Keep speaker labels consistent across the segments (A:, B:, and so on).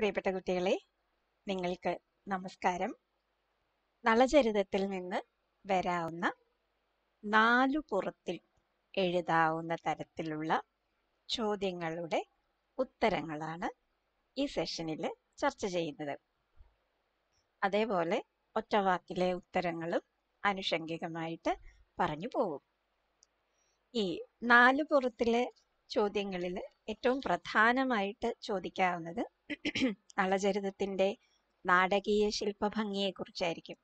A: പ്രിയപ്പെട്ട കുട്ടികളെ നിങ്ങൾക്ക് നമസ്കാരം. നളചരിതത്തിൽ നിന്ന് വരാവുന്ന നാലു പുറത്തിൽ എഴുതാവുന്ന തരത്തിലുള്ള ചോദ്യങ്ങളുടെ ഉത്തരങ്ങളാണ് ഈ സെഷനിൽ ചർച്ച ചെയ്യുന്നത്. അതേപോലെ ഒറ്റവാക്കിലെ ഉത്തരങ്ങളും ആനുഷംഗികമായിട്ട് പറഞ്ഞു പോകും. ഈ നാലു പുറത്തിലെ ചോദ്യങ്ങളിൽ ഏറ്റവും പ്രധാനമായിട്ട് ചോദിക്കാവുന്നത് നളചരിതത്തിന്റെ നാടകീയ ശില്പഭംഗിയെ കുറിച്ചായിരിക്കും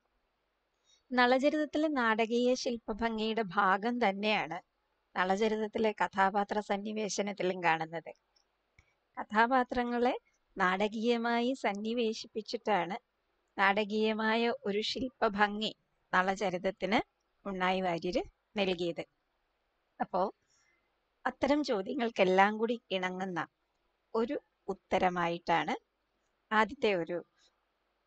A: നളചരിതത്തിലെ നാടകീയ ശില്പഭംഗിയുടെ ഭാഗം തന്നെയാണ് നളചരിതത്തിലെ കഥാപാത്ര സന്നിവേശനത്തിലും കാണുന്നത്. കഥാപാത്രങ്ങളെ നാടകീയമായി സന്നിവേശിപ്പിച്ചിട്ടാണ് നാടകീയമായ ഒരു ശില്പഭംഗി നളചരിതത്തിന് ഉണ്ണായി വാര്യര് നൽകിയത്. അപ്പോ അത്തരം ചോദ്യങ്ങൾക്കെല്ലാം കൂടി ഇണങ്ങുന്ന ഒരു ഉത്തരമായിട്ടാണ് ആദ്യത്തെ ഒരു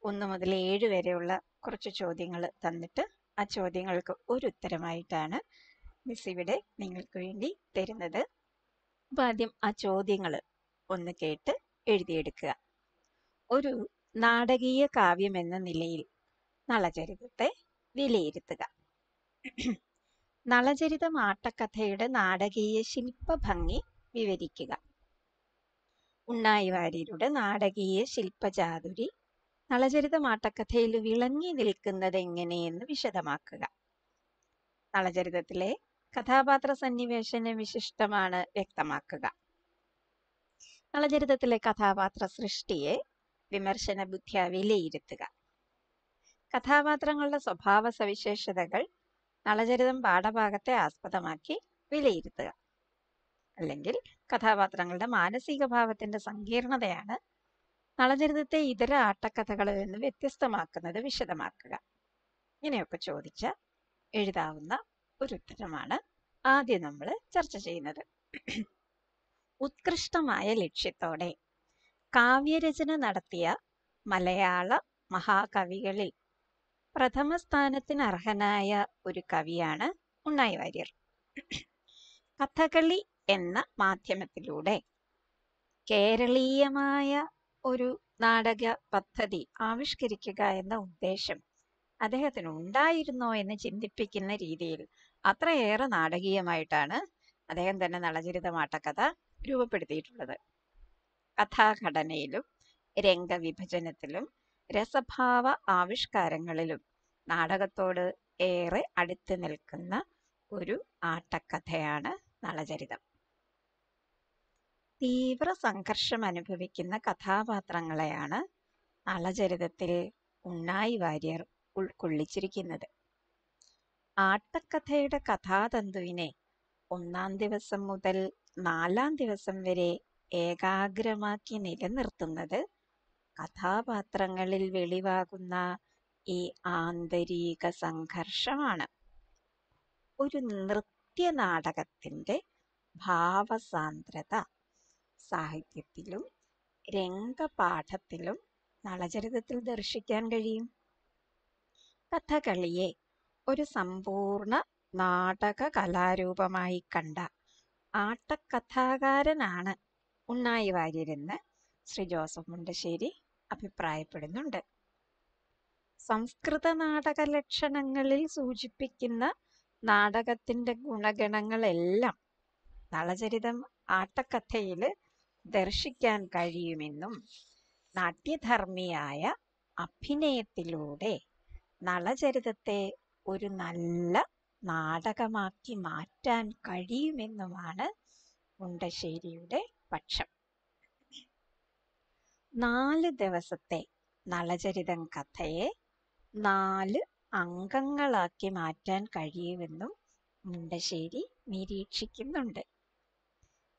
A: ഒന്ന് മുതൽ ഏഴ് വരെയുള്ള കുറച്ച് ചോദ്യങ്ങൾ തന്നിട്ട് ആ ചോദ്യങ്ങൾക്ക് ഒരു ഉത്തരമായിട്ടാണ് മിസ് ഇവിടെ നിങ്ങൾക്ക് വേണ്ടി തരുന്നത്. അപ്പൊ ആദ്യം ആ ചോദ്യങ്ങൾ ഒന്ന് കേട്ട് എഴുതിയെടുക്കുക. ഒരു നാടകീയ കാവ്യം എന്ന നിലയിൽ നളചരിതത്തെ വിലയിരുത്തുക. നളചരിതം ആട്ടക്കഥയുടെ നാടകീയ ശില്പഭംഗി വിവരിക്കുക. ഉണ്ണായി വാര്യരുടെ നാടകീയ ശില്പചാതുരി നളചരിതമാട്ടക്കഥയിൽ വിളങ്ങി നിൽക്കുന്നത് എങ്ങനെയെന്ന് വിശദമാക്കുക. നളചരിതത്തിലെ കഥാപാത്ര സന്നിവേശന വിശിഷ്ടമാണ് വ്യക്തമാക്കുക. നളചരിതത്തിലെ കഥാപാത്ര സൃഷ്ടിയെ വിമർശന ബുദ്ധിയ വിലയിരുത്തുക. കഥാപാത്രങ്ങളുടെ സ്വഭാവ സവിശേഷതകൾ നളചരിതം പാഠഭാഗത്തെ ആസ്പദമാക്കി വിലയിരുത്തുക. അല്ലെങ്കിൽ കഥാപാത്രങ്ങളുടെ മാനസിക ഭാവത്തിന്റെ സങ്കീർണതയാണ് നളചരിതത്തെ ഇതര ആട്ടക്കഥകളിൽ നിന്ന് വ്യത്യസ്തമാക്കുന്നത് വിശദമാക്കുക. ഇങ്ങനെയൊക്കെ ചോദിച്ച എഴുതാവുന്ന ഒരു ഉത്തരമാണ് ആദ്യം നമ്മൾ ചർച്ച ചെയ്യുന്നത്. ഉത്കൃഷ്ടമായ ലക്ഷ്യത്തോടെ കാവ്യരചന നടത്തിയ മലയാള മഹാകവികളിൽ പ്രഥമ സ്ഥാനത്തിന് അർഹനായ ഒരു കവിയാണ് ഉണ്ണായി വാര്യർ കഥകളി എന്ന മാധ്യമത്തിലൂടെ. കേരളീയമായ ഒരു നാടക പദ്ധതി ആവിഷ്കരിക്കുക എന്ന ഉദ്ദേശം അദ്ദേഹത്തിന് ഉണ്ടായിരുന്നോ എന്ന് ചിന്തിപ്പിക്കുന്ന രീതിയിൽ അത്രയേറെ നാടകീയമായിട്ടാണ് അദ്ദേഹം തന്നെ നളചരിതമാട്ടക്കഥ രൂപപ്പെടുത്തിയിട്ടുള്ളത്. കഥാഘടനയിലും രംഗവിഭജനത്തിലും രസഭാവ ആവിഷ്കാരങ്ങളിലും നാടകത്തോട് ഏറെ അടുത്ത് നിൽക്കുന്ന ഒരു ആട്ടക്കഥയാണ് നളചരിതം. തീവ്ര സംഘർഷം അനുഭവിക്കുന്ന കഥാപാത്രങ്ങളെയാണ് അളചരിതത്തിൽ ഉണ്ണായി വാര്യർ ഉൾക്കൊള്ളിച്ചിരിക്കുന്നത്. ആട്ടക്കഥയുടെ കഥാതന്തുവിനെ ഒന്നാം ദിവസം മുതൽ നാലാം ദിവസം വരെ ഏകാഗ്രമാക്കി നിലനിർത്തുന്നത് കഥാപാത്രങ്ങളിൽ വെളിവാകുന്ന ഈ ആന്തരിക സംഘർഷമാണ്. ഒരു നൃത്യ നാടകത്തിന്റെ ഭാവസാന്ദ്രത സാഹിത്യത്തിലും രംഗപാഠത്തിലും നളചരിതത്തിൽ ദർശിക്കാൻ കഴിയും. കഥകളിയെ ഒരു സമ്പൂർണ നാടക കലാരൂപമായി കണ്ട ആട്ടക്കഥാകാരനാണ് ഉണ്ണായി വാര്യരെന്ന് ശ്രീ ജോസഫ് മുണ്ടശ്ശേരി അഭിപ്രായപ്പെടുന്നുണ്ട്. സംസ്കൃത നാടക ലക്ഷണങ്ങളിൽ സൂചിപ്പിക്കുന്ന നാടകത്തിന്റെ ഗുണഗണങ്ങളെല്ലാം നളചരിതം ആട്ടക്കഥയിൽ ദർശിക്കാൻ കഴിയുമെന്നും നാട്യധർമ്മിയായ അഭിനയത്തിലൂടെ നളചരിതത്തെ ഒരു നല്ല നാടകമാക്കി മാറ്റാൻ കഴിയുമെന്നുമാണ് മുണ്ടശ്ശേരിയുടെ പക്ഷം. നാല് ദിവസത്തെ നളചരിതം കഥയെ നാല് അംഗങ്ങളാക്കി മാറ്റാൻ കഴിയുമെന്നും മുണ്ടശ്ശേരി നിരീക്ഷിക്കുന്നുണ്ട്.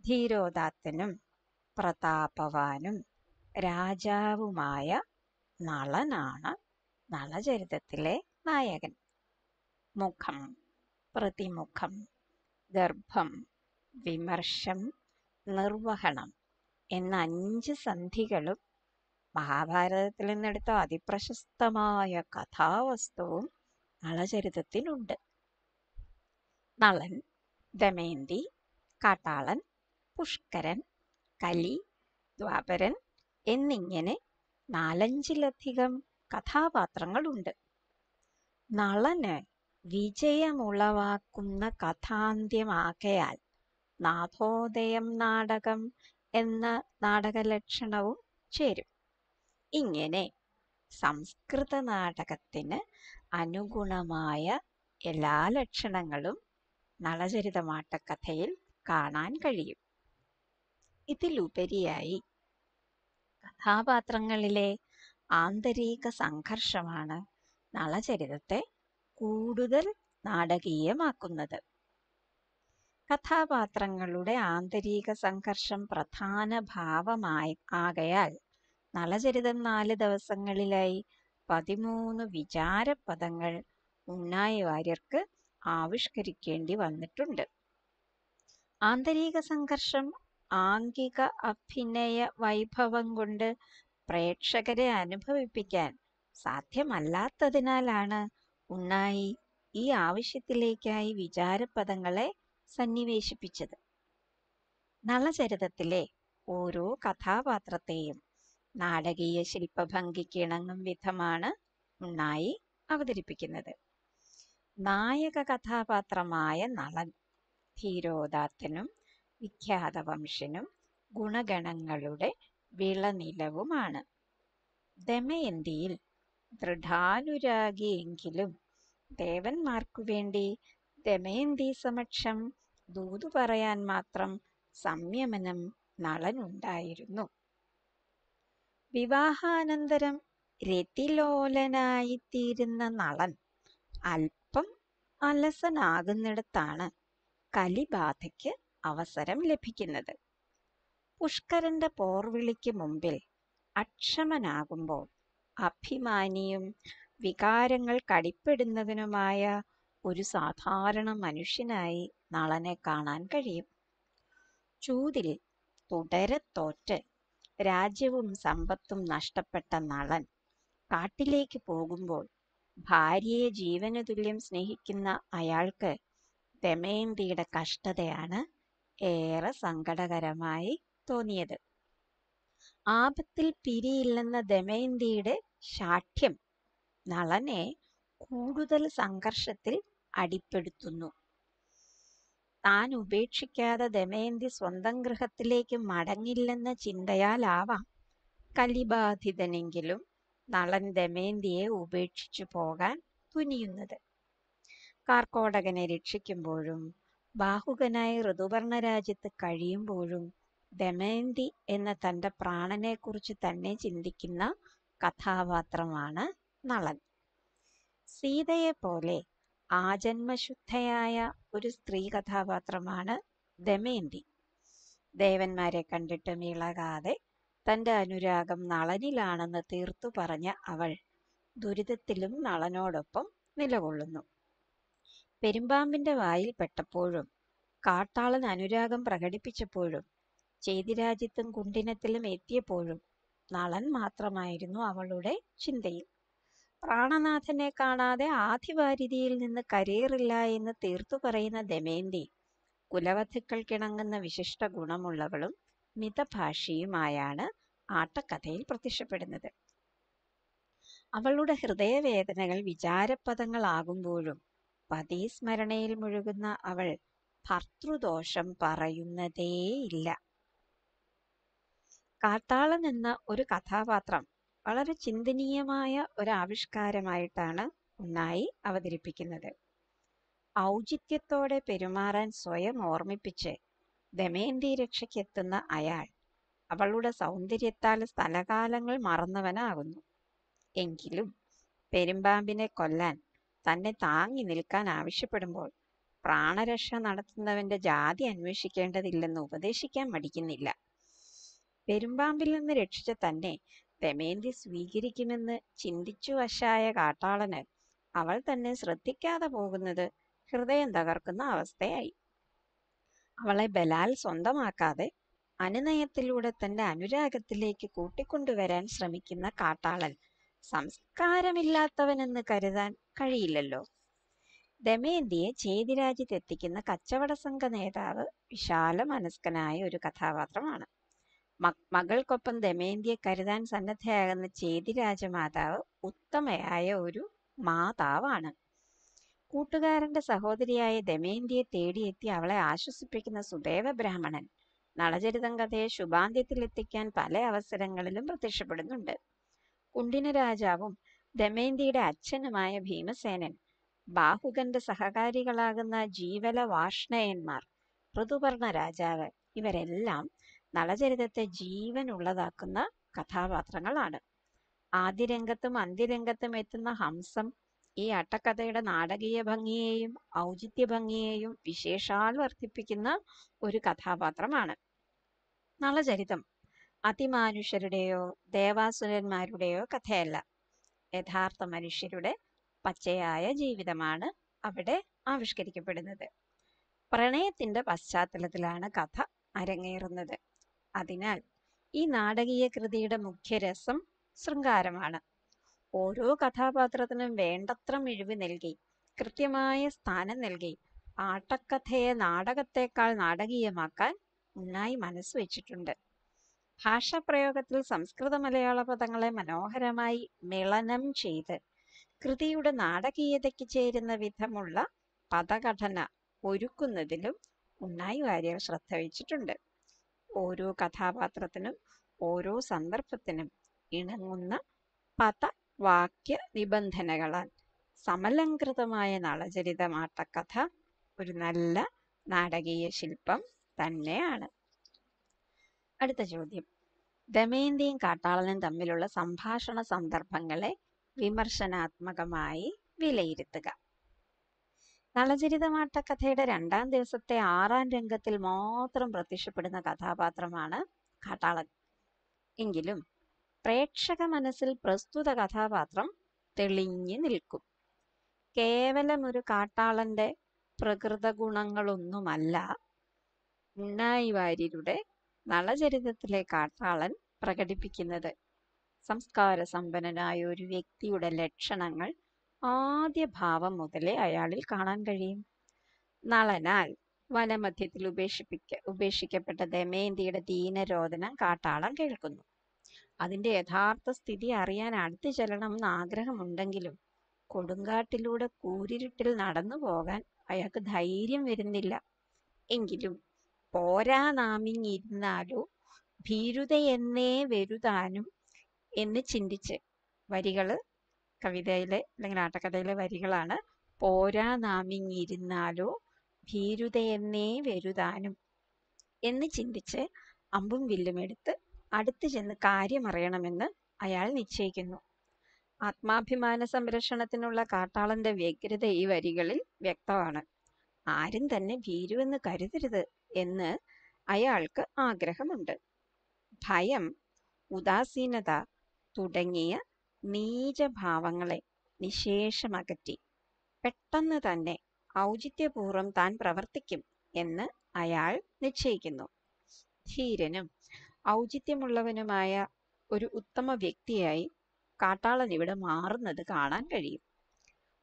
A: ധീരോദാത്തനും പ്രതാപവാനും രാജാവുമായ നളനാണ് നളചരിതത്തിലെ നായകൻ. മുഖം പ്രതിമുഖം ഗർഭം വിമർശം നിർവഹണം എന്ന അഞ്ച് സന്ധികളും മഹാഭാരതത്തിൽ നിന്നെടുത്ത അതിപ്രശസ്തമായ കഥാവസ്തുവും നളചരിതത്തിനുണ്ട്. നളൻ ദമയന്തി കാട്ടാളൻ പുഷ്കരൻ കലി ദ്വാപരൻ എന്നിങ്ങനെ നാലഞ്ചിലധികം കഥാപാത്രങ്ങളുണ്ട്. നളന് വിജയമുളവാക്കുന്ന കഥാന്ത്യമാകയാൽ നാഥോദയം നാടകം എന്ന നാടകലക്ഷണവും ചേരും. ഇങ്ങനെ സംസ്കൃത നാടകത്തിന് അനുഗുണമായ എല്ലാ ലക്ഷണങ്ങളും നളചരിതമാട്ടക്കഥയിൽ കാണാൻ കഴിയും. ഇതിലുപരിയായി കഥാപാത്രങ്ങളിലെ ആന്തരിക സംഘർഷമാണ് നളചരിതത്തെ കൂടുതൽ നാടകീയമാക്കുന്നത്. കഥാപാത്രങ്ങളുടെ ആന്തരിക സംഘർഷം പ്രധാന ഭാവമായി ആകയാൽ നളചരിതം നാല് ദിവസങ്ങളിലായി പതിമൂന്ന് വിചാരപദങ്ങൾ ഉണ്ണായി വാര്യർക്ക് ആവിഷ്കരിക്കേണ്ടി വന്നിട്ടുണ്ട്. ആന്തരിക സംഘർഷം ആംഗിക അഭിനയ വൈഭവം കൊണ്ട് പ്രേക്ഷകരെ അനുഭവിപ്പിക്കാൻ സാധ്യമല്ലാത്തതിനാലാണ് ഉണ്ണായി ഈ ആവശ്യത്തിലേക്കായി വിചാരപദങ്ങളെ സന്നിവേശിപ്പിച്ചത്. നളചരിതത്തിലെ ഓരോ കഥാപാത്രത്തെയും നാടകീയ ശില്പഭംഗിക്ക് ഇണങ്ങും വിധമാണ് ഉണ്ണായി അവതരിപ്പിക്കുന്നത്. നായക കഥാപാത്രമായ നളൻ ധീരോദാത്തനും വിഖ്യാതവംശനും ഗുണഗണങ്ങളുടെ വിളനിലവുമാണ്. ദമയന്തിയിൽ ദൃഢാനുരാഗിയെങ്കിലും ദേവന്മാർക്കു വേണ്ടി ദമയന്തി സമക്ഷം ദൂതു പറയാൻ മാത്രം സംയമനം നളനുണ്ടായിരുന്നു. വിവാഹാനന്തരം രതിലോലനായിത്തീരുന്ന നളൻ അല്പം അലസനാകുന്നിടത്താണ് കലിബാധയ്ക്ക് അവസരം ലഭിക്കുന്നത്. പുഷ്കരന്റെ പോർവിളിക്ക് മുമ്പിൽ അക്ഷമനാകുമ്പോൾ അഭിമാനിയും വികാരങ്ങൾ കടിപ്പെടുന്നതിനുമായ ഒരു സാധാരണ മനുഷ്യനായി നളനെ കാണാൻ കഴിയും. ചൂതിൽ തുടരെ തോറ്റ് രാജ്യവും സമ്പത്തും നഷ്ടപ്പെട്ട നളൻ കാട്ടിലേക്ക് പോകുമ്പോൾ ഭാര്യയെ ജീവന് തുല്യം സ്നേഹിക്കുന്ന അയാൾക്ക് ദമയന്തിയുടെ കഷ്ടതയാണ് ഏറെ സങ്കടകരമായി തോന്നിയത്. ആപത്തിൽ പിരിയില്ലെന്ന ദമയന്തിയുടെ ശാഠ്യം നളനെ കൂടുതൽ സംഘർഷത്തിൽ അടിപ്പെടുത്തുന്നു. താൻ ഉപേക്ഷിക്കാതെ ദമയന്തി സ്വന്തം ഗൃഹത്തിലേക്ക് മടങ്ങില്ലെന്ന ചിന്തയാലാവാം കലിബാധിതനെങ്കിലും നളൻ ദമയന്തിയെ ഉപേക്ഷിച്ചു പോകാൻ തുനിയുന്നത്. കാർക്കോടകനെ രക്ഷിക്കുമ്പോഴും ബാഹുകനായി ഋതുവർണ രാജ്യത്ത് കഴിയുമ്പോഴും ദമയന്തി എന്ന തന്റെ പ്രാണനെക്കുറിച്ച് തന്നെ ചിന്തിക്കുന്ന കഥാപാത്രമാണ് നളൻ. സീതയെ പോലെ ആജന്മശുദ്ധയായ ഒരു സ്ത്രീ കഥാപാത്രമാണ് ദമയന്തി. ദേവന്മാരെ കണ്ടിട്ട് ഇളകാതെ തന്റെ അനുരാഗം നളനിലാണെന്ന് തീർത്തു പറഞ്ഞ അവൾ ദുരിതത്തിലും നളനോടൊപ്പം നിലകൊള്ളുന്നു. പെരുമ്പാമ്പിന്റെ വായിൽ പെട്ടപ്പോഴും കാട്ടാളൻ അനുരാഗം പ്രകടിപ്പിച്ചപ്പോഴും ചേതിരാജ്യത്തും കുണ്ടിനത്തിലും എത്തിയപ്പോഴും നളൻ മാത്രമായിരുന്നു അവളുടെ ചിന്തയിൽ. പ്രാണനാഥനെ കാണാതെ ആധിവാരിതിയിൽ നിന്ന് കരയേറില്ല എന്ന് തീർത്തു പറയുന്ന ദമയന്തി കുലവധുക്കൾക്കിണങ്ങുന്ന വിശിഷ്ട ഗുണമുള്ളവളും മിതഭാഷിയുമായാണ് ആട്ടക്കഥയിൽ പ്രത്യക്ഷപ്പെടുന്നത്. അവളുടെ ഹൃദയവേദനകൾ വിചാരപദങ്ങളാകുമ്പോഴും പതിസ്മരണയിൽ മുഴുകുന്ന അവൾ ഭർത്തൃദോഷം പറയുന്നതേയില്ല. കാട്ടാളൻ എന്ന ഒരു കഥാപാത്രം വളരെ ചിന്തനീയമായ ഒരു ആവിഷ്കാരമായിട്ടാണ് ഉണ്ണായി അവതരിപ്പിക്കുന്നത്. ഔചിത്യത്തോടെ പെരുമാറാൻ സ്വയം ഓർമ്മിപ്പിച്ച് ദമയന്തി രക്ഷയ്ക്കെത്തുന്ന അയാൾ അവളുടെ സൗന്ദര്യത്താൽ സ്ഥലകാലങ്ങൾ മറന്നവനാകുന്നു. എങ്കിലും പെരുമ്പാമ്പിനെ കൊല്ലാൻ തന്നെ താങ്ങി നിൽക്കാൻ ആവശ്യപ്പെടുമ്പോൾ പ്രാണരക്ഷ നടത്തുന്നവന്റെ ജാതി അന്വേഷിക്കേണ്ടതില്ലെന്ന് ഉപദേശിക്കാൻ മടിക്കുന്നില്ല. പെരുമ്പാമ്പിൽ നിന്ന് രക്ഷിച്ച തന്നെ ദമയന്തി സ്വീകരിക്കുമെന്ന് ചിന്തിച്ചു വശായ കാട്ടാളന് അവൾ തന്നെ ശ്രദ്ധിക്കാതെ പോകുന്നത് ഹൃദയം തകർക്കുന്ന അവസ്ഥയായി. അവളെ ബലാൽ സ്വന്തമാക്കാതെ അനുനയത്തിലൂടെ തന്റെ അനുരാഗത്തിലേക്ക് കൂട്ടിക്കൊണ്ടുവരാൻ ശ്രമിക്കുന്ന കാട്ടാളൻ സംസ്കാരമില്ലാത്തവനെന്ന് കരുതാൻ കഴിയില്ലല്ലോ. ദമയന്തിയെ ചേതിരാജ്യത്തെത്തിക്കുന്ന കച്ചവട സംഘ നേതാവ് വിശാല മനസ്കനായ ഒരു കഥാപാത്രമാണ്. മകൾക്കൊപ്പം ദമയന്തിയെ കരുതാൻ സന്നദ്ധയാകുന്ന ചേതിരാജമാതാവ് ഉത്തമയായ ഒരു മാതാവാണ്. കൂട്ടുകാരന്റെ സഹോദരിയായ ദമയന്തിയെ തേടിയെത്തി അവളെ ആശ്വസിപ്പിക്കുന്ന സുദേവ ബ്രാഹ്മണൻ നളചരിതം കഥയെ ശുഭാന്ത്യത്തിലെത്തിക്കാൻ പല അവസരങ്ങളിലും പ്രത്യക്ഷപ്പെടുന്നുണ്ട്. കുണ്ടിന രാജാവും ദമയന്തിയുടെ അച്ഛനുമായ ഭീമസേനൻ ബാഹുകന്റെ സഹകാരികളാകുന്ന ജീവല വാഷ്ണയന്മാർ ഋതുപർണ രാജാവ് ഇവരെല്ലാം നളചരിതത്തെ ജീവൻ ഉള്ളതാക്കുന്ന കഥാപാത്രങ്ങളാണ്. ആദ്യരംഗത്തും അന്ത്യരംഗത്തും എത്തുന്ന ഹംസം ഈ അട്ടക്കഥയുടെ നാടകീയ ഭംഗിയെയും ഔചിത്യ ഭംഗിയെയും വിശേഷാൽ വർദ്ധിപ്പിക്കുന്ന ഒരു കഥാപാത്രമാണ്. നളചരിതം അതിമാനുഷരുടെയോ ദേവാസുരന്മാരുടെയോ കഥയല്ല. യഥാർത്ഥ മനുഷ്യരുടെ പച്ചയായ ജീവിതമാണ് അവിടെ ആവിഷ്കരിക്കപ്പെടുന്നത്. പ്രണയത്തിന്റെ പശ്ചാത്തലത്തിലാണ് കഥ അരങ്ങേറുന്നത്. അതിനാൽ ഈ നാടകീയ കൃതിയുടെ മുഖ്യ രസം ശൃംഗാരമാണ്. ഓരോ കഥാപാത്രത്തിനും വേണ്ടത്ര മിഴിവ് നൽകി കൃത്യമായ സ്ഥാനം നൽകി ആട്ടക്കഥയെ നാടകത്തേക്കാൾ നാടകീയമാക്കാൻ ഉണ്ണായി മനസ്സ് വെച്ചിട്ടുണ്ട്. ഭാഷാപ്രയോഗത്തിൽ സംസ്കൃത മലയാള പദങ്ങളെ മനോഹരമായി മിളനം ചെയ്ത് കൃതിയുടെ നാടകീയതയ്ക്ക് ചേരുന്ന വിധമുള്ള പദഘടന ഒരുക്കുന്നതിലും ഉണ്ണായി വാര്യർ ശ്രദ്ധ വച്ചിട്ടുണ്ട്. ഓരോ കഥാപാത്രത്തിനും ഓരോ സന്ദർഭത്തിനും ഇണങ്ങുന്ന പദ വാക്യ നിബന്ധനകളാൽ സമലങ്കൃതമായ നളചരിതമാട്ടക്കഥ ഒരു നല്ല നാടകീയ ശില്പം തന്നെയാണ്. അടുത്ത ചോദ്യം. ദമയന്തിയും കാട്ടാളനും തമ്മിലുള്ള സംഭാഷണ സന്ദർഭങ്ങളെ വിമർശനാത്മകമായി വിലയിരുത്തുക. നളചരിതമാട്ടക്കഥയുടെ രണ്ടാം ദിവസത്തെ ആറാം രംഗത്തിൽ മാത്രം പ്രത്യക്ഷപ്പെടുന്ന കഥാപാത്രമാണ് കാട്ടാളൻ. എങ്കിലും പ്രേക്ഷക മനസ്സിൽ പ്രസ്തുത കഥാപാത്രം തെളിഞ്ഞു നിൽക്കും. കേവലം ഒരു കാട്ടാളന്റെ പ്രകൃത ഗുണങ്ങളൊന്നുമല്ല ഉണ്ണായി വാര്യരുടെ നളചരിതത്തിലെ കാട്ടാളൻ പ്രകടിപ്പിക്കുന്നത്. സംസ്കാര സമ്പന്നനായ ഒരു വ്യക്തിയുടെ ലക്ഷണങ്ങൾ ആദ്യ ഭാവം മുതലേ അയാളിൽ കാണാൻ കഴിയും. നളനാൽ വനമധ്യത്തിൽ ഉപേക്ഷിപ്പിക്ക ഉപേക്ഷിക്കപ്പെട്ട ദമയന്തിയുടെ ദീനരോധനം കാട്ടാളൻ കേൾക്കുന്നു. അതിന്റെ യഥാർത്ഥ സ്ഥിതി അറിയാൻ അടുത്തു ചെല്ലണം എന്ന് ആഗ്രഹമുണ്ടെങ്കിലും കൊടുങ്കാട്ടിലൂടെ കൂരിരുട്ടിൽ നടന്നു പോകാൻ അയാൾക്ക് ധൈര്യം വരുന്നില്ല. എങ്കിലും പോരാ നാമിങ്ങിരുന്നാലോ ഭീരുതയെന്നേ വരുതാനും എന്ന് ചിന്തിച്ച് വരികൾ കവിതയിലെ അല്ലെങ്കിൽ ആട്ടക്കഥയിലെ വരികളാണ്. പോരാ നാമിങ്ങിരുന്നാലോ ഭീരുതയെന്നേ വരുതാനും എന്ന് ചിന്തിച്ച് അമ്പും വില്ലും എടുത്ത് അടുത്ത് ചെന്ന് കാര്യമറിയണമെന്ന് അയാൾ നിശ്ചയിക്കുന്നു. ആത്മാഭിമാന സംരക്ഷണത്തിനുള്ള കാട്ടാളന്റെ വ്യഗ്രത ഈ വരികളിൽ വ്യക്തമാണ്. ആരും തന്നെ ഭീരുവെന്ന് കരുതരുത്. എന്ന് അയാൾക്ക് ആഗ്രഹമുണ്ട്. ഭയം ഉദാസീനത തുടങ്ങിയ നീചഭാവങ്ങളെ നിശേഷമകറ്റി പെട്ടെന്ന് തന്നെ ഔചിത്യപൂർവം താൻ പ്രവർത്തിക്കും എന്ന് അയാൾ നിശ്ചയിക്കുന്നു. ധീരനും ഔചിത്യമുള്ളവനുമായ ഒരു ഉത്തമ വ്യക്തിയായി കാട്ടാളൻ ഇവിടെ മാറുന്നത് കാണാൻ കഴിയും.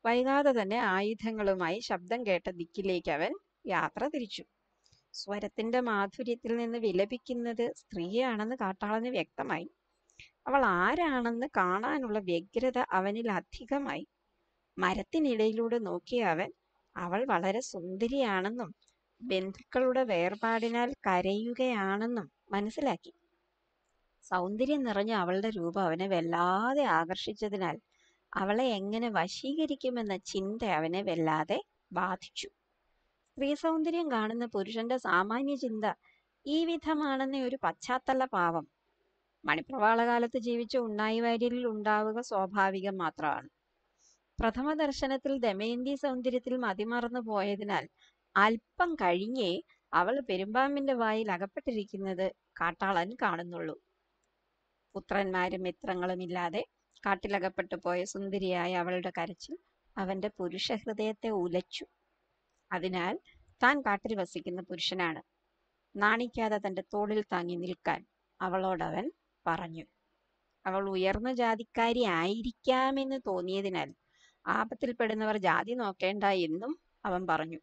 A: വൈകാതെ തന്നെ ആയുധങ്ങളുമായി ശബ്ദം കേട്ട ദിക്കിലേക്ക് അവൻ യാത്ര തിരിച്ചു. സ്വരത്തിന്റെ മാധുര്യത്തിൽ നിന്ന് വിലപിക്കുന്നത് സ്ത്രീയാണെന്ന് കാട്ടാളന് വ്യക്തമായി. അവൾ ആരാണെന്ന് കാണാനുള്ള വ്യഗ്രത അവനിൽ അധികമായി. മരത്തിനിടയിലൂടെ നോക്കിയ അവൻ അവൾ വളരെ സുന്ദരിയാണെന്നും ബന്ധുക്കളുടെ വേർപാടിനാൽ കരയുകയാണെന്നും മനസ്സിലാക്കി. സൗന്ദര്യം നിറഞ്ഞ അവളുടെ രൂപം അവനെ വല്ലാതെ ആകർഷിച്ചതിനാൽ അവളെ എങ്ങനെ വശീകരിക്കുമെന്ന ചിന്ത അവനെ വല്ലാതെ ബാധിച്ചു. സ്ത്രീ സൗന്ദര്യം കാണുന്ന പുരുഷന്റെ സാമാന്യ ചിന്ത ഈ വിധമാണെന്ന ഒരു പശ്ചാത്തല പാവം. മണിപ്രവാളകാലത്ത് ജീവിച്ച ഉണ്ണായി വാര്യരിൽ ഉണ്ടാവുക സ്വാഭാവികം മാത്രമാണ്. പ്രഥമ ദർശനത്തിൽ ദമയന്തി സൗന്ദര്യത്തിൽ മതിമറന്നു പോയതിനാൽ അല്പം കഴിഞ്ഞേ അവൾ പെരുമ്പാമ്പിന്റെ വായിൽ അകപ്പെട്ടിരിക്കുന്നത് കാട്ടാളൻ കാണുന്നുള്ളൂ. പുത്രന്മാരും മിത്രങ്ങളും ഇല്ലാതെ കാട്ടിലകപ്പെട്ടു പോയ സുന്ദരിയായ അവളുടെ കരച്ചിൽ അവന്റെ പുരുഷ ഹൃദയത്തെ ഉലച്ചു. അതിനാൽ താൻ കാട്ടിൽ വസിക്കുന്ന പുരുഷനാണ്. നാണിക്കാതെ തന്റെ തോളിൽ താങ്ങി നിൽക്കാൻ അവളോടവൻ പറഞ്ഞു അവൾ ഉയർന്ന ജാതിക്കാരി ആയിരിക്കാമെന്ന് തോന്നിയതിനാൽ ആപത്തിൽപ്പെടുന്നവർ ജാതി നോക്കേണ്ട എന്നും അവൻ പറഞ്ഞു.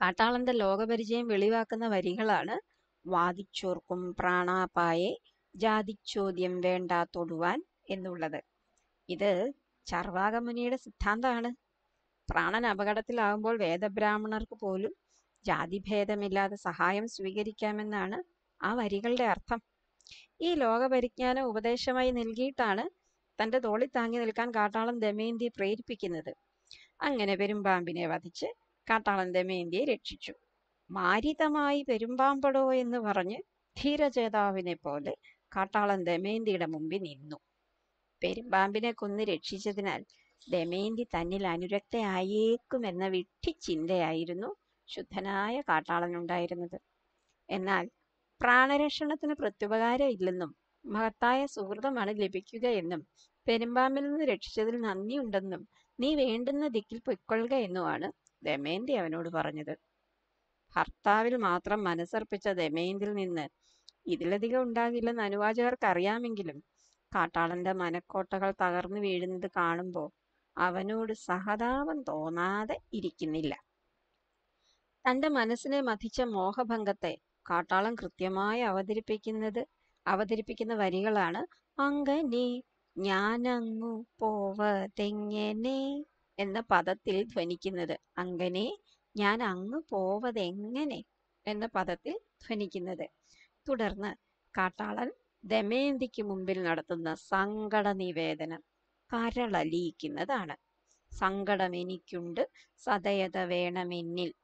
A: കാട്ടാളന്റെ ലോകപരിചയം വെളിവാക്കുന്ന വരികളാണ് വാദിച്ചോർക്കും പ്രാണാപായെ ജാതിച്ചോദ്യം വേണ്ട തൊടുവാൻ എന്നുള്ളത്. ഇത് ചർവാകമുനിയുടെ സിദ്ധാന്തമാണ്. പ്രാണൻ അപകടത്തിലാകുമ്പോൾ വേദബ്രാഹ്മണർക്ക് പോലും ജാതിഭേദമില്ലാതെ സഹായം സ്വീകരിക്കാമെന്നാണ് ആ വരികളുടെ അർത്ഥം. ഈ ലോകപരിജ്ഞാനം ഉപദേശമായി നൽകിയിട്ടാണ് തന്റെ തോളിൽ താങ്ങി നിൽക്കാൻ കാട്ടാളൻ ദമയന്തി പ്രേരിപ്പിക്കുന്നത്. അങ്ങനെ പെരുമ്പാമ്പിനെ വധിച്ച് കാട്ടാളൻ ദമയന്തിയെ രക്ഷിച്ചു. മാരിതമായി പെരുമ്പാമ്പടോ എന്ന് പറഞ്ഞ് ധീരചേതാവിനെ പോലെ കാട്ടാളൻ ദമയന്തിയുടെ മുമ്പിൽ നിന്നു. പെരുമ്പാമ്പിനെ കൊന്ന് രക്ഷിച്ചതിനാൽ ദമയന്തി തന്നിൽ അനുരക്തയായേക്കുമെന്ന വിഡ്ഢിച്ചിന്തയായിരുന്നു ശുദ്ധനായ കാട്ടാളനുണ്ടായിരുന്നത്. എന്നാൽ പ്രാണരക്ഷണത്തിന് പ്രത്യുപകാരം ഇല്ലെന്നും മഹത്തായ സുഹൃതമാണ് ലഭിക്കുക എന്നും പെരുമ്പാമ്പിൽ നിന്ന് രക്ഷിച്ചതിൽ നന്ദിയുണ്ടെന്നും നീ വേണ്ടുന്ന ദിക്കിൽ പൊയ്ക്കൊള്ളുക എന്നുമാണ് ദമയന്തി അവനോട് പറഞ്ഞത്. ഭർത്താവിൽ മാത്രം മനസ്സർപ്പിച്ച ദമയന്തിൽ നിന്ന് ഇതിലധികം ഉണ്ടാകില്ലെന്ന് അനുവാചകർക്ക് അറിയാമെങ്കിലും കാട്ടാളന്റെ മനക്കോട്ടകൾ തകർന്നു വീഴുന്നത് കാണുമ്പോൾ അവനോട് സഹതാപം തോന്നാതെ ഇരിക്കുന്നില്ല. തന്റെ മനസ്സിനെ മതിച്ച മോഹഭംഗത്തെ കാട്ടാളം കൃത്യമായി അവതരിപ്പിക്കുന്നത് അവതരിപ്പിക്കുന്ന വരികളാണ് അങ്ങനെ ഞാനങ്ങു പോവതെങ്ങനെ എന്ന പദത്തിൽ ധ്വനിക്കുന്നത്. അങ്ങനെ ഞാൻ അങ്ങ് പോവതെങ്ങനെ എന്ന പദത്തിൽ ധ്വനിക്കുന്നത്. തുടർന്ന് കാട്ടാളൻ ദമയന്തിക്ക് മുമ്പിൽ നടത്തുന്ന സങ്കട നിവേദനം കരളലിയിക്കുന്നതാണ്. സങ്കടം എനിക്കുണ്ട് സതയത വേണമെന്നിൽ.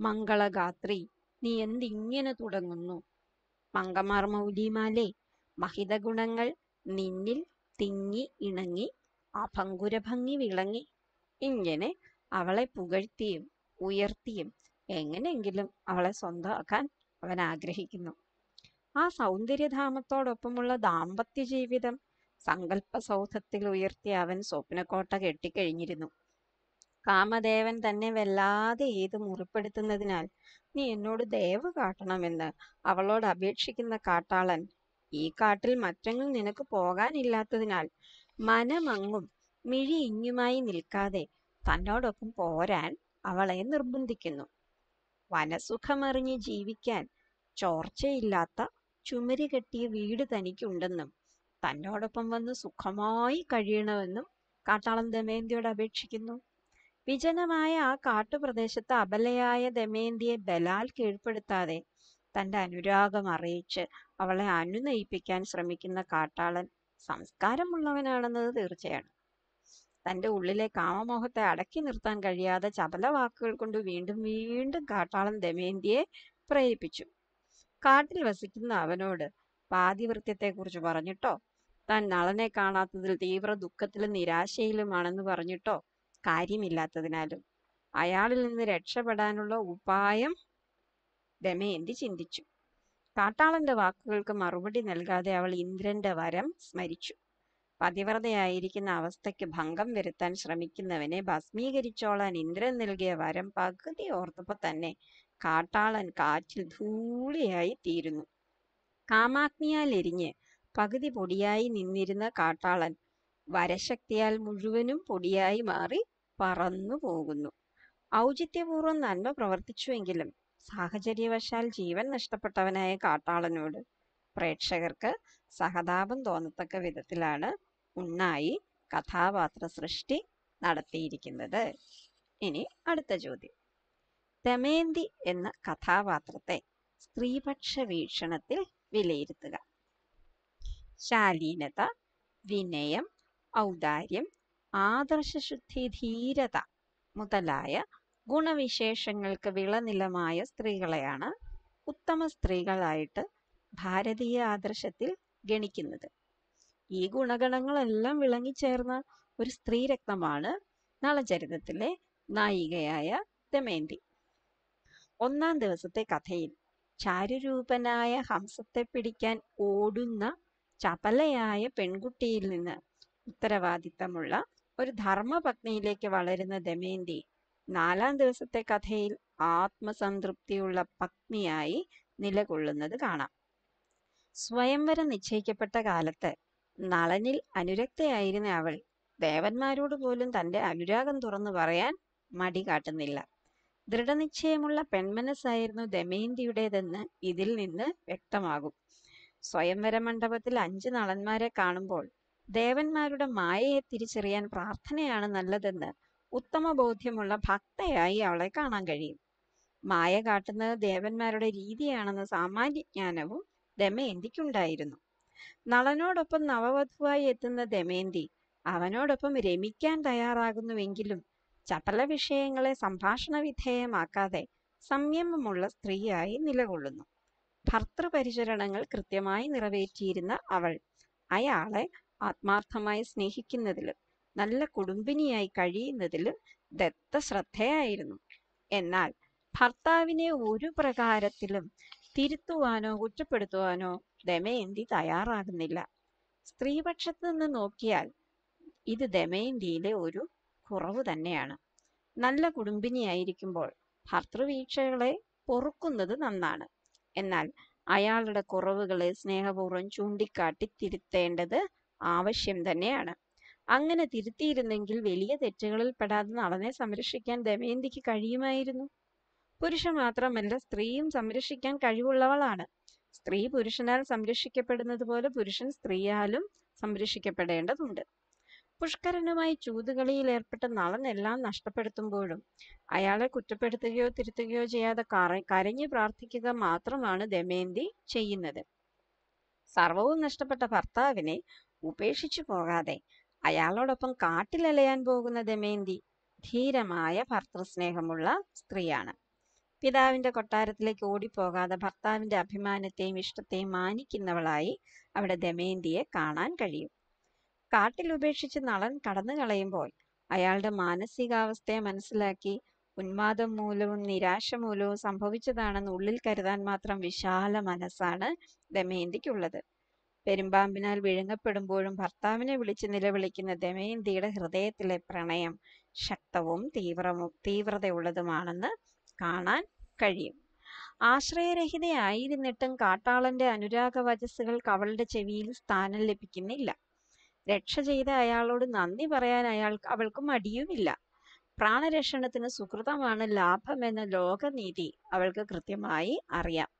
A: മംഗളഗാത്രി നീ എന്തിങ്ങനെ തുടങ്ങുന്നു? മങ്കമാർ മൗലിമാലേ മഹിത ഗുണങ്ങൾ നിന്നിൽ തിങ്ങി ഇണങ്ങി അഭങ്കുരഭംഗി വിളങ്ങി. ഇങ്ങനെ അവളെ പുകഴ്ത്തിയും ഉയർത്തിയും എങ്ങനെയെങ്കിലും അവളെ സ്വന്തമാക്കാൻ അവൻ ആഗ്രഹിക്കുന്നു. ആ സൗന്ദര്യധാമത്തോടൊപ്പമുള്ള ദാമ്പത്യ ജീവിതം സങ്കല്പ സൗധത്തിൽ ഉയർത്തി അവൻ സ്വപ്നക്കോട്ട കെട്ടിക്കഴിഞ്ഞിരുന്നു. കാമദേവൻ തന്നെ വല്ലാതെ ഏത് മുറിപ്പെടുത്തുന്നതിനാൽ നീ എന്നോട് ദയവ് കാട്ടണമെന്ന് അവളോട് അപേക്ഷിക്കുന്ന കാട്ടാളൻ ഈ കാട്ടിൽ മറ്റെങ്ങും നിനക്ക് പോകാനില്ലാത്തതിനാൽ മനമങ്ങും മിഴി ഇഞ്ഞുമായി നിൽക്കാതെ തന്നോടൊപ്പം പോരാൻ അവളെ നിർബന്ധിക്കുന്നു. വനസുഖമറിഞ്ഞ് ജീവിക്കാൻ ചോർച്ചയില്ലാത്ത ചുമരി കെട്ടിയ വീട് തനിക്കുണ്ടെന്നും തന്നോടൊപ്പം വന്ന് സുഖമായി കഴിയണമെന്നും കാട്ടാളൻ ദമയന്തിയോട് അപേക്ഷിക്കുന്നു. വിജനമായ ആ കാട്ടുപ്രദേശത്ത് അബലയായ ദമയന്തിയെ ബലാൽ കീഴ്പ്പെടുത്താതെ തന്റെ അനുരാഗം അറിയിച്ച് അവളെ അനുനയിപ്പിക്കാൻ ശ്രമിക്കുന്ന കാട്ടാളൻ സംസ്കാരമുള്ളവനാണെന്നത് തീർച്ചയാണ്. തന്റെ ഉള്ളിലെ കാമമോഹത്തെ അടക്കി നിർത്താൻ കഴിയാതെ ചപല വാക്കുകൾ കൊണ്ട് വീണ്ടും വീണ്ടും കാട്ടാളൻ ദമയന്തിയെ പ്രേരിപ്പിച്ചു. കാട്ടിൽ വസിക്കുന്ന അവനോട് പാതിവൃത്യത്തെക്കുറിച്ച് പറഞ്ഞിട്ടോ? താൻ നളനെ കാണാത്തതിൽ തീവ്ര ദുഃഖത്തിലും നിരാശയിലുമാണെന്ന് പറഞ്ഞിട്ടോ? കാര്യമില്ലാത്തതിനാലും. അയാളിൽ നിന്ന് രക്ഷപ്പെടാനുള്ള ഉപായം? ദമയന്തി ചിന്തിച്ചു? കാട്ടാളന്റെ വാക്കുകൾക്ക് മറുപടി നൽകാതെ അവൾ ഇന്ദ്രന്റെ വരം സ്മരിച്ചു. പതിവ്രതയായിരിക്കുന്ന അവസ്ഥയ്ക്ക് ഭംഗം വരുത്താൻ ശ്രമിക്കുന്നവനെ ഭസ്മീകരിച്ചോളാൻ ഇന്ദ്രൻ നൽകിയ വരം പകുതി ഓർത്തപ്പോ തന്നെ കാട്ടാളൻ കാറ്റിൽ ധൂളിയായി തീരുന്നു. കാമാഗ്നിയാൽ എരിഞ്ഞ് പകുതി പൊടിയായി നിന്നിരുന്ന കാട്ടാളൻ വരശക്തിയാൽ മുഴുവനും പൊടിയായി മാറി പറന്നു പോകുന്നു. ഔചിത്യപൂർവം നന്മ പ്രവർത്തിച്ചുവെങ്കിലും സാഹചര്യവശാൽ ജീവൻ നഷ്ടപ്പെട്ടവനായ കാട്ടാളനോട് പ്രേക്ഷകർക്ക് സഹതാപം തോന്നത്തക്ക വിധത്തിലാണ് ഉണ്ണായി കഥാപാത്ര സൃഷ്ടി നടത്തിയിരിക്കുന്നത്. ഇനി അടുത്ത ചോദ്യം. ദമയന്തി എന്ന കഥാപാത്രത്തെ സ്ത്രീപക്ഷ വീക്ഷണത്തിൽ വിലയിരുത്തുക. ശാലീനത വിനയം ഔദാര്യം ആദർശശുദ്ധി ധീരത മുതലായ ഗുണവിശേഷങ്ങൾക്ക് വിളനിലമായ സ്ത്രീകളെയാണ് ഉത്തമ സ്ത്രീകളായിട്ട് ഭാരതീയ ആദർശത്തിൽ ഗണിക്കുന്നത്. ഈ ഗുണഗണങ്ങളെല്ലാം വിളങ്ങിച്ചേർന്ന ഒരു സ്ത്രീരക്തമാണ് നളചരിതത്തിലെ നായികയായ ദമയന്തി. ഒന്നാം ദിവസത്തെ കഥയിൽ ചാരുരൂപനായ ഹംസത്തെ പിടിക്കാൻ ഓടുന്ന ചപലയായ പെൺകുട്ടിയിൽ നിന്ന് ഉത്തരവാദിത്തമുള്ള ഒരു ധർമ്മപത്നിയിലേക്ക് വളരുന്ന ദമയന്തി നാലാം ദിവസത്തെ കഥയിൽ ആത്മസംതൃപ്തിയുള്ള പത്നിയായി നിലകൊള്ളുന്നത് കാണാം. സ്വയംവരം നിശ്ചയിക്കപ്പെട്ട കാലത്ത് നളനിൽ അനുരക്തയായിരുന്ന അവൾ ദേവന്മാരോട് പോലും തന്റെ അനുരാഗം തുറന്നു പറയാൻ മടി കാട്ടുന്നില്ല. ദൃഢനിശ്ചയമുള്ള പെൺമനസ്സായിരുന്നു ദമയന്തിയുടേതെന്ന് ഇതിൽ നിന്ന് വ്യക്തമാകും. സ്വയംവര മണ്ഡപത്തിൽ അഞ്ച് നളന്മാരെ കാണുമ്പോൾ ദേവന്മാരുടെ മായയെ തിരിച്ചറിയാൻ പ്രാർത്ഥനയാണ് നല്ലതെന്ന് ഉത്തമ ബോധ്യമുള്ള ഭക്തയായി അവളെ കാണാൻ കഴിയും. മായ കാട്ടുന്നത് ദേവന്മാരുടെ രീതിയാണെന്ന സാമാന്യജ്ഞാനവും ദമയന്തിക്കുണ്ടായിരുന്നു. നളനോടൊപ്പം നവവധുവായി എത്തുന്ന ദമയന്തി അവനോടൊപ്പം രമിക്കാൻ തയ്യാറാകുന്നുവെങ്കിലും ചപല വിഷയങ്ങളെ സംഭാഷണ വിധേയമാക്കാതെ സംയമമുള്ള സ്ത്രീയായി നിലകൊള്ളുന്നു. ഭർത്തൃപരിചരണങ്ങൾ കൃത്യമായി നിറവേറ്റിയിരുന്ന അവൾ. അയാളെ ആത്മാർത്ഥമായി സ്നേഹിക്കുന്നതിലും നല്ല കുടുംബിനിയായി കഴിയുന്നതിലും ദത്ത ശ്രദ്ധയായിരുന്നു. എന്നാൽ ഭർത്താവിനെ ഒരു പ്രകാരത്തിലും തിരുത്തുവാനോ കുറ്റപ്പെടുത്തുവാനോ ദമയന്തി തയ്യാറാകുന്നില്ല. സ്ത്രീപക്ഷത്ത് നിന്ന് നോക്കിയാൽ ഇത് ദമയന്തിയിലെ ഒരു കുറവ് തന്നെയാണ്. നല്ല കുടുംബിനിയായിരിക്കുമ്പോൾ ഭർത്തൃവീക്ഷകളെ പൊറുക്കുന്നത് നന്നാണ്. എന്നാൽ അയാളുടെ കുറവുകളെ സ്നേഹപൂർവം ചൂണ്ടിക്കാട്ടി തിരുത്തേണ്ടത് ആവശ്യം തന്നെയാണ്. അങ്ങനെ തിരുത്തിയിരുന്നെങ്കിൽ വലിയ തെറ്റുകളിൽ പെടാതെ നളനെ സംരക്ഷിക്കാൻ ദമയന്തിക്ക് കഴിയുമായിരുന്നു. പുരുഷ മാത്രമല്ല സ്ത്രീയും സംരക്ഷിക്കാൻ കഴിവുള്ളവളാണ്. സ്ത്രീ പുരുഷനാൽ സംരക്ഷിക്കപ്പെടുന്നത് പോലെ പുരുഷൻ സ്ത്രീയാലും സംരക്ഷിക്കപ്പെടേണ്ടതുണ്ട്. പുഷ്കരനുമായി ചൂതുകളിയിൽ ഏർപ്പെട്ട നളൻ എല്ലാം നഷ്ടപ്പെടുത്തുമ്പോഴും അയാളെ കുറ്റപ്പെടുത്തുകയോ തിരുത്തുകയോ ചെയ്യാതെ കര കരഞ്ഞു പ്രാർത്ഥിക്കുക മാത്രമാണ് ദമയന്തി ചെയ്യുന്നത്. സർവവും നഷ്ടപ്പെട്ട ഭർത്താവിനെ ഉപേക്ഷിച്ചു പോകാതെ അയാളോടൊപ്പം കാട്ടിലലയാൻ പോകുന്ന ദമയന്തി ധീരമായ ഭർത്തൃസ്നേഹമുള്ള സ്ത്രീയാണ്. പിതാവിന്റെ കൊട്ടാരത്തിലേക്ക് ഓടിപ്പോകാതെ ഭർത്താവിന്റെ അഭിമാനത്തെയും ഇഷ്ടത്തെയും മാനിക്കുന്നവളായി അവിടെ ദമയന്തിയെ കാണാൻ കഴിയും. കാട്ടിൽ ഉപേക്ഷിച്ച് നളൻ കടന്നു കളയുമ്പോൾ അയാളുടെ മാനസികാവസ്ഥയെ മനസ്സിലാക്കി ഉന്മാദം മൂലവും നിരാശ മൂലവും സംഭവിച്ചതാണെന്ന് ഉള്ളിൽ കരുതാൻ മാത്രം വിശാല മനസ്സാണ് ദമയന്തിക്കുള്ളത്. പെരുമ്പാമ്പിനാൽ വിഴുങ്ങപ്പെടുമ്പോഴും ഭർത്താവിനെ വിളിച്ച് നിലവിളിക്കുന്ന ദമയന്തിയുടെ ഹൃദയത്തിലെ പ്രണയം ശക്തവും തീവ്രവും തീവ്രതയുള്ളതുമാണെന്ന് കാണാൻ കഴിയും. ആശ്രയരഹിതയായിരുന്നിട്ടും കാട്ടാളന്റെ അനുരാഗ വചസ്സുകൾക്ക് അവളുടെ ചെവിയിൽ സ്ഥാനം ലഭിക്കുന്നില്ല. രക്ഷ ചെയ്ത അയാളോട് നന്ദി പറയാൻ അയാൾക്ക് അവൾക്ക് മടിയുമില്ല. പ്രാണരക്ഷണത്തിന് സുഹൃതമാണ് ലാഭമെന്ന ലോകനീതി അവൾക്ക് കൃത്യമായി അറിയാം.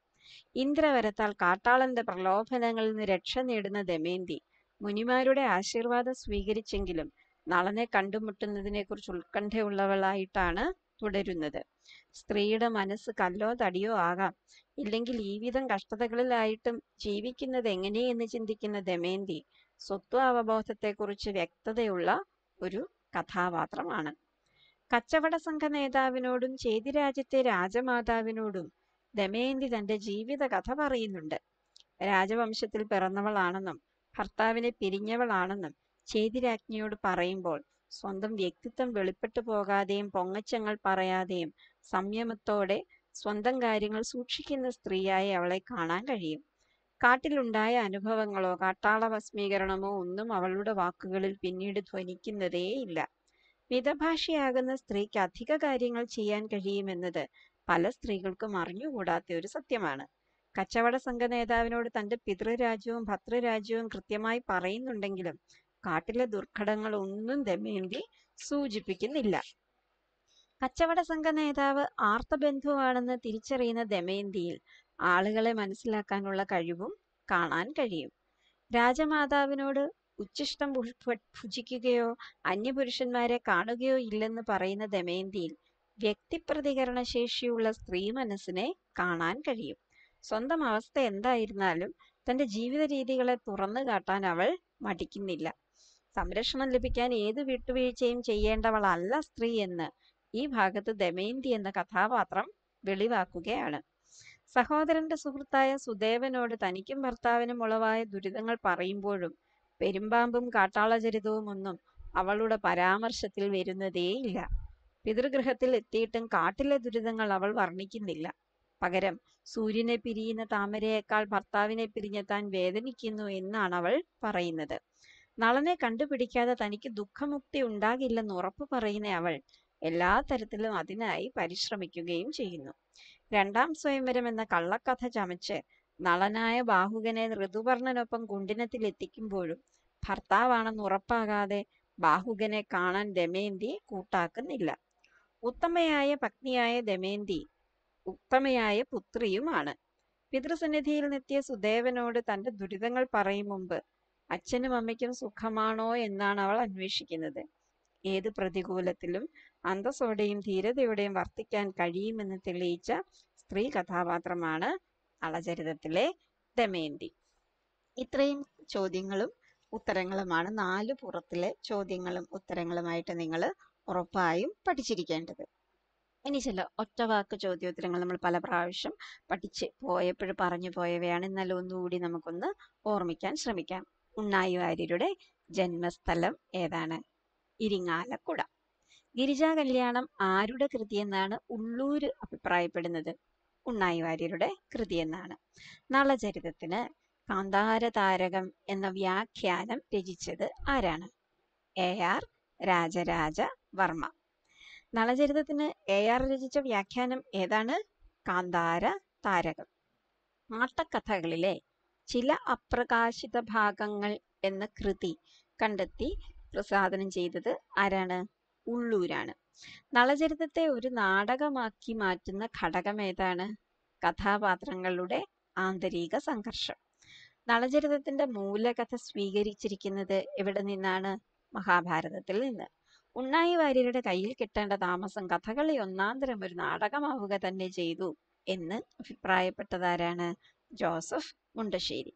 A: ഇന്ദ്രവരത്താൽ കാട്ടാളന്റെ പ്രലോഭനങ്ങളിൽ നിന്ന് രക്ഷ നേടുന്ന ദമയന്തി മുനിമാരുടെ ആശീർവാദം സ്വീകരിച്ചെങ്കിലും നളനെ കണ്ടുമുട്ടുന്നതിനെക്കുറിച്ച് ഉത്കണ്ഠയുള്ളവളായിട്ടാണ് തുടരുന്നത്. സ്ത്രീയുടെ മനസ്സ് കല്ലോ തടിയോ ആകാം. ഇല്ലെങ്കിൽ ഈ വിധം കഷ്ടതകളിലായിട്ടും ജീവിക്കുന്നത് എങ്ങനെയെന്ന് ചിന്തിക്കുന്ന ദമയന്തി സ്വത്വ അവബോധത്തെക്കുറിച്ച് വ്യക്തതയുള്ള ഒരു കഥാപാത്രമാണ്. കച്ചവട സംഘ നേതാവിനോടും ചേതിരാജ്യത്തെ രാജമാതാവിനോടും ദമയന്തി തന്റെ ജീവിത കഥ പറയുന്നുണ്ട്. രാജവംശത്തിൽ പിറന്നവളാണെന്നും ഭർത്താവിനെ പിരിഞ്ഞവളാണെന്നും ചേതിരാജ്ഞിയോട് പറയുമ്പോൾ സ്വന്തം വ്യക്തിത്വം വെളിപ്പെട്ടു പോകാതെയും പൊങ്ങച്ചങ്ങൾ പറയാതെയും സംയമത്തോടെ സ്വന്തം കാര്യങ്ങൾ സൂക്ഷിക്കുന്ന സ്ത്രീയായി അവളെ കാണാൻ കഴിയും. കാട്ടിലുണ്ടായ അനുഭവങ്ങളോ കാട്ടാള ഭസ്മീകരണമോ ഒന്നും അവളുടെ വാക്കുകളിൽ പിന്നീട് ധ്വനിക്കുന്നതേയില്ല മിതഭാഷയാകുന്ന സ്ത്രീക്ക് അധിക കാര്യങ്ങൾ ചെയ്യാൻ കഴിയുമെന്നത് പല സ്ത്രീകൾക്കും അറിഞ്ഞുകൂടാത്ത ഒരു സത്യമാണ്. കച്ചവട സംഘ നേതാവിനോട് തന്റെ പിതൃരാജ്യവും ഭദ്രരാജ്യവും കൃത്യമായി പറയുന്നുണ്ടെങ്കിലും കാട്ടിലെ ദുർഘടങ്ങൾ ഒന്നും ദമയന്തി സൂചിപ്പിക്കുന്നില്ല. കച്ചവട സംഘ നേതാവ് ആർത്തബന്ധുവാണെന്ന് തിരിച്ചറിയുന്ന ദമയന്തിയിൽ ആളുകളെ മനസ്സിലാക്കാനുള്ള കഴിവും കാണാൻ കഴിയും. രാജമാതാവിനോട് ഉച്ചിഷ്ടം ഭുജിക്കുകയോ അന്യപുരുഷന്മാരെ കാണുകയോ ഇല്ലെന്ന് പറയുന്ന ദമയന്തിയിൽ വ്യക്തിപ്രതികരണ ശേഷിയുള്ള സ്ത്രീ മനസ്സിനെ കാണാൻ കഴിയും. സ്വന്തം അവസ്ഥ എന്തായിരുന്നാലും തന്റെ ജീവിത രീതികളെ തുറന്നു കാട്ടാൻ അവൾ മടിക്കുന്നില്ല. സംരക്ഷണം ലഭിക്കാൻ ഏത് വിട്ടുവീഴ്ചയും ചെയ്യേണ്ടവളല്ല സ്ത്രീ എന്ന് ഈ ഭാഗത്ത് ദമയന്തി എന്ന കഥാപാത്രം വെളിവാക്കുകയാണ്. സഹോദരന്റെ സുഹൃത്തായ സുദേവനോട് തനിക്കും ഭർത്താവിനും ഉളവായ ദുരിതങ്ങൾ പറയുമ്പോഴും പെരുമ്പാമ്പും കാട്ടാളചരിതവും ഒന്നും അവളുടെ പരാമർശത്തിൽ വരുന്നതേയില്ല. പിതൃഗൃഹത്തിൽ എത്തിയിട്ടും കാട്ടിലെ ദുരിതങ്ങൾ അവൾ വർണിക്കുന്നില്ല. പകരം സൂര്യനെ പിരിയുന്ന താമരയേക്കാൾ ഭർത്താവിനെ പിരിഞ്ഞ താൻ വേദനിക്കുന്നു എന്നാണ് അവൾ പറയുന്നത്. നളനെ കണ്ടുപിടിക്കാതെ തനിക്ക് ദുഃഖമുക്തി ഉണ്ടാകില്ലെന്ന് ഉറപ്പു പറയുന്ന അവൾ എല്ലാ തരത്തിലും അതിനായി പരിശ്രമിക്കുകയും ചെയ്യുന്നു. രണ്ടാം സ്വയംവരം എന്ന കള്ളക്കഥ ചമച്ച് നളനായ ബാഹുകനെ ഋതുവർണനൊപ്പം കുണ്ടിനത്തിൽ എത്തിക്കുമ്പോഴും ഭർത്താവാണെന്ന് ഉറപ്പാകാതെ ബാഹുകനെ കാണാൻ ദമയന്തി കൂട്ടാക്കുന്നില്ല. ഉത്തമയായ പത്നിയായ ദമയന്തി ഉത്തമയായ പുത്രിയുമാണ്. പിതൃസന്നിധിയിൽ നിത്യ സുദേവനോട് തന്റെ ദുരിതങ്ങൾ പറയും മുമ്പ് അച്ഛനും അമ്മയ്ക്കും സുഖമാണോ എന്നാണ് അവൾ അന്വേഷിക്കുന്നത്. ഏത് പ്രതികൂലത്തിലും അന്തസ്സോടെയും ധീരതയോടെയും വർത്തിക്കാൻ കഴിയുമെന്ന് തെളിയിച്ച സ്ത്രീ കഥാപാത്രമാണ് അളചരിതത്തിലെ ദമയന്തി. ഇത്രയും ചോദ്യങ്ങളും ഉത്തരങ്ങളുമാണ് നാല് പുറത്തിലെ ചോദ്യങ്ങളും ഉത്തരങ്ങളുമായിട്ട് നിങ്ങൾ ഉറപ്പായും പഠിച്ചിരിക്കേണ്ടത്. ഇനി ചില ഒറ്റവാക്ക് ചോദ്യോത്തരങ്ങൾ നമ്മൾ പല പ്രാവശ്യം പഠിച്ച് പോയപ്പോഴും പറഞ്ഞു പോയവയാണ്. എന്നാലും ഒന്നുകൂടി നമുക്കൊന്ന് ഓർമ്മിക്കാൻ ശ്രമിക്കാം. ഉണ്ണായി വാര്യരുടെ ജന്മസ്ഥലം ഏതാണ്? ഇരിങ്ങാലക്കുട. ഗിരിജാ കല്യാണം ആരുടെ കൃതിയെന്നാണ് ഉള്ളൂര് അഭിപ്രായപ്പെടുന്നത്? ഉണ്ണായി വാര്യരുടെ കൃതിയെന്നാണ് നളചരിതത്തിന് കാന്താരതാരകം എന്ന വ്യാഖ്യാനം രചിച്ചത് ആരാണ്? A R Rajaraja Varma. നളചരിതത്തിന് A R രചിച്ച വ്യാഖ്യാനം ഏതാണ്? കാന്താര താരകം ആട്ടക്കഥകളിലെ ചില അപ്രകാശിത ഭാഗങ്ങൾ എന്ന കൃതി കണ്ടെത്തി പ്രസാദനം ചെയ്തത് ആരാണ്? ഉള്ളൂരാണ്. നളചരിതത്തെ ഒരു നാടകമാക്കി മാറ്റുന്ന ഘടകം ഏതാണ്? കഥാപാത്രങ്ങളുടെ ആന്തരിക സംഘർഷം. നളചരിതത്തിന്റെ മൂലകഥ സ്വീകരിച്ചിരിക്കുന്നത് എവിടെ നിന്നാണ്? മഹാഭാരതത്തിൽ നിന്ന്. ഉണ്ണായി വാര്യരുടെ കയ്യിൽ കിട്ടേണ്ട താമസം കഥകളി ഒന്നാന്തരം ഒരു നാടകമാവുക തന്നെ ചെയ്തു എന്ന് അഭിപ്രായപ്പെട്ടതാരാണ്? ജോസഫ് മുണ്ടശ്ശേരി.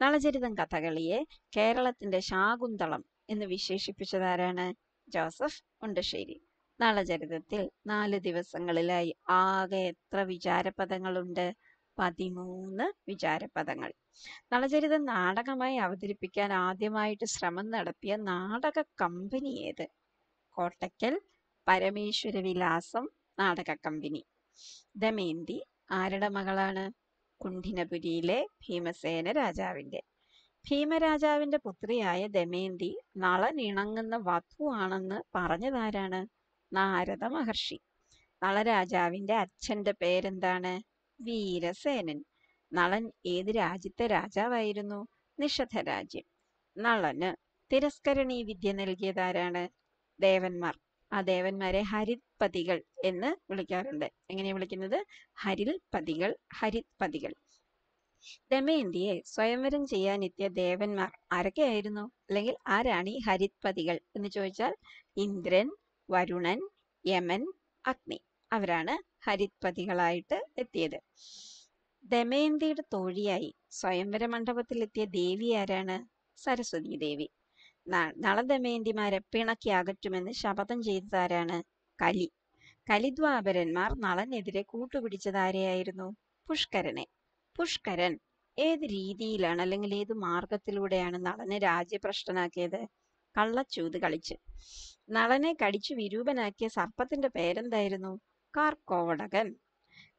A: നളചരിതം കഥകളിയെ കേരളത്തിന്റെ ശാകുന്തളം എന്ന് വിശേഷിപ്പിച്ചതാരാണ്? ജോസഫ് മുണ്ടശ്ശേരി. നളചരിതത്തിൽ നാല് ദിവസങ്ങളിലായി ആകെ എത്ര വിചാരപദങ്ങളുണ്ട് പതിമൂന്ന് വിചാരപദങ്ങൾ നളചരിതം നാടകമായി അവതരിപ്പിക്കാൻ ആദ്യമായിട്ട് ശ്രമം നടത്തിയ നാടക കമ്പനി ഏത്? കോട്ടയ്ക്കൽ പരമേശ്വര വിലാസം നാടക കമ്പനി. ദമയന്തി ആരുടെ മകളാണ്? കുണ്ഠിനപുരിയിലെ ഭീമസേന രാജാവിന്റെ ഭീമരാജാവിന്റെ പുത്രിയായ ദമയന്തി നളനിണങ്ങുന്ന വധുവാണെന്ന് പറഞ്ഞതാരാണ്? നാരദ മഹർഷി നളരാജാവിന്റെ അച്ഛന്റെ പേരെന്താണ്? വീരസേനൻ. നളൻ ഏത് രാജ്യത്തെ രാജാവായിരുന്നു? നിഷധ രാജ്യം നളന് തിരസ്കരണീ വിദ്യ നൽകിയതാരാണ്? ദേവന്മാർ. ആ ദേവന്മാരെ ഹരിത്പതികൾ എന്ന് വിളിക്കാറുണ്ട്. എങ്ങനെയാ വിളിക്കുന്നത്? ഹരിൽപതികൾ ഹരിത്പതികൾ. ദമയന്തിയെ സ്വയംവരം ചെയ്യാനെത്തിയ ദേവന്മാർ ആരൊക്കെയായിരുന്നു? അല്ലെങ്കിൽ ആരാണ് ഈ ഹരിത്പതികൾ എന്ന് ചോദിച്ചാൽ ഇന്ദ്രൻ വരുണൻ യമൻ അഗ്നി. അവരാണ് ഹരിത്പതികളായിട്ട് എത്തിയത്. ദമയന്തിയുടെ തോഴിയായി സ്വയംവര മണ്ഡപത്തിൽ എത്തിയ ദേവി ആരാണ്? സരസ്വതി ദേവി. നളദമയന്തിമാരെ പിണക്കി അകറ്റുമെന്ന് ശപഥം ചെയ്തതാരാണ്? കലി. കലിദ്വാപരന്മാർ നളനെതിരെ കൂട്ടുപിടിച്ചതാരെയായിരുന്നു പുഷ്കരനെ. പുഷ്കരൻ ഏത് രീതിയിലാണ് അല്ലെങ്കിൽ ഏത് മാർഗത്തിലൂടെയാണ് നളനെ രാജ്യഭ്രഷ്ടനാക്കിയത്? കള്ളച്ചൂത് കളിച്ച്. നളനെ കടിച്ചു വിരൂപനാക്കിയ സർപ്പത്തിന്റെ പേരെന്തായിരുന്നു? കാർക്കോടകൻ.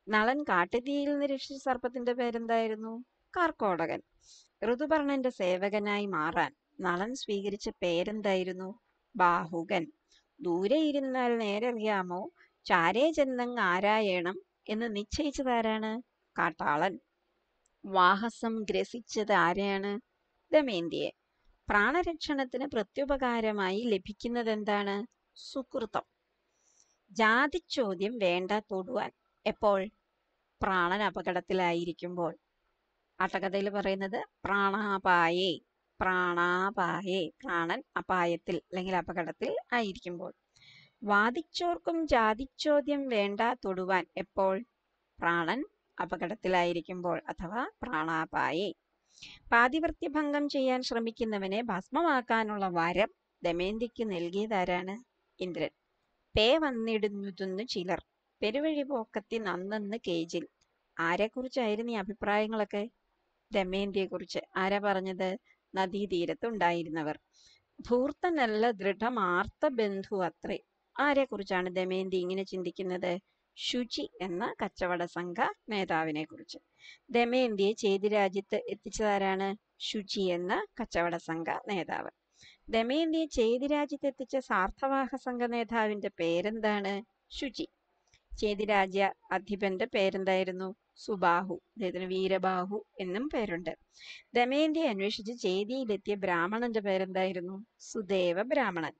A: നളൻ കാട്ടുതീയിൽ നിന്ന് രക്ഷിച്ച സർപ്പത്തിന്റെ പേരെന്തായിരുന്നു? കാർക്കോടകൻ. ഋതുപർണന്റെ സേവകനായി മാറാൻ നളൻ സ്വീകരിച്ച പേരെന്തായിരുന്നു? ബാഹുകൻ. ദൂരെ ഇരുന്നാൽ നേരറിയാമോ? ചാരേ ചെന്നങ് ആരായണം എന്ന് നിശ്ചയിച്ചതാരാണ് കാട്ടാളൻ. വാഹസം ഗ്രസിച്ചത് ആരെയാണ് ദമയന്തിയെ പ്രാണരക്ഷണത്തിന് പ്രത്യുപകാരമായി ലഭിക്കുന്നത് എന്താണ് സുകൃതം ജാതിച്ചോദ്യം വേണ്ട തൊടുവാൻ. എപ്പോൾ? പ്രാണൻ അപകടത്തിലായിരിക്കുമ്പോൾ. ആട്ടകഥയിൽ പറയുന്നത് പ്രാണാപായേ പ്രാണാപായേ പ്രാണൻ അപായത്തിൽ അല്ലെങ്കിൽ അപകടത്തിൽ ആയിരിക്കുമ്പോൾ. വാദിച്ചോർക്കും ജാതിച്ചോദ്യം വേണ്ട തൊടുവാൻ എപ്പോൾ? പ്രാണൻ അപകടത്തിലായിരിക്കുമ്പോൾ അഥവാ പ്രാണാപായി. പാതിവൃത്യഭംഗം ചെയ്യാൻ ശ്രമിക്കുന്നവനെ ഭസ്മമാക്കാനുള്ള വരം ദമയന്തിക്ക് നൽകിയതാരാണ്? ഇന്ദ്രൻ. പേ വന്നിടുന്നതെന്ന് ചിലർ. പെരുവഴി പോക്കത്തി നന്നെന്ന് കേജിൽ. ആരെക്കുറിച്ചായിരുന്നു ഈ അഭിപ്രായങ്ങളൊക്കെ? ദമയന്തിയെക്കുറിച്ച് ആരാ പറഞ്ഞത്? നദീതീരത്തുണ്ടായിരുന്നവർ. ധൂർത്തനല്ല ദൃഢമാർത്ത ബന്ധു അത്രേ. ആരെക്കുറിച്ചാണ് ദമയന്തി ഇങ്ങനെ ചിന്തിക്കുന്നത്? ശുചി എന്ന കച്ചവട സംഘ നേതാവിനെ കുറിച്ച് ദമയന്തിയെ ചേതിരാജ്യത്ത് എത്തിച്ചതാരാണ്? ശുചി എന്ന കച്ചവട സംഘ നേതാവ്. ദമയന്തിയെ ചേതിരാജ്യത്ത് എത്തിച്ച സാർത്ഥവാഹ സംഘ നേതാവിന്റെ പേരെന്താണ്? ശുചി. ചേതിരാജ്യ അധിപന്റെ പേരെന്തായിരുന്നു? സുബാഹു. അദ്ദേഹത്തിന് വീരബാഹു എന്നും പേരുണ്ട്. ദമയന്തിയെ അന്വേഷിച്ച് ചേതിയിലെത്തിയ ബ്രാഹ്മണന്റെ പേരെന്തായിരുന്നു? സുദേവ ബ്രാഹ്മണൻ.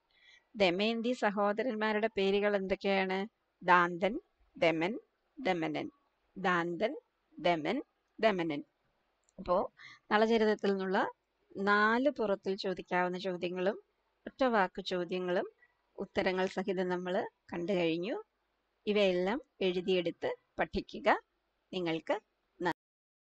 A: ദമയന്തി സഹോദരന്മാരുടെ പേരുകൾ എന്തൊക്കെയാണ്? ദാന്തൻ ദമൻ ദമനൻ ദാന്തൻ ദമൻ ദമനൻ അപ്പോൾ നളചരിതത്തിൽ നിന്നുള്ള നാല് പുറത്തിൽ ചോദിക്കാവുന്ന ചോദ്യങ്ങളും ഒറ്റ വാക്ക് ചോദ്യങ്ങളും ഉത്തരങ്ങൾ സഹിതം നമ്മൾ കണ്ടു കഴിഞ്ഞു. ഇവയെല്ലാം എഴുതിയെടുത്ത് പഠിക്കുക. നിങ്ങൾക്ക്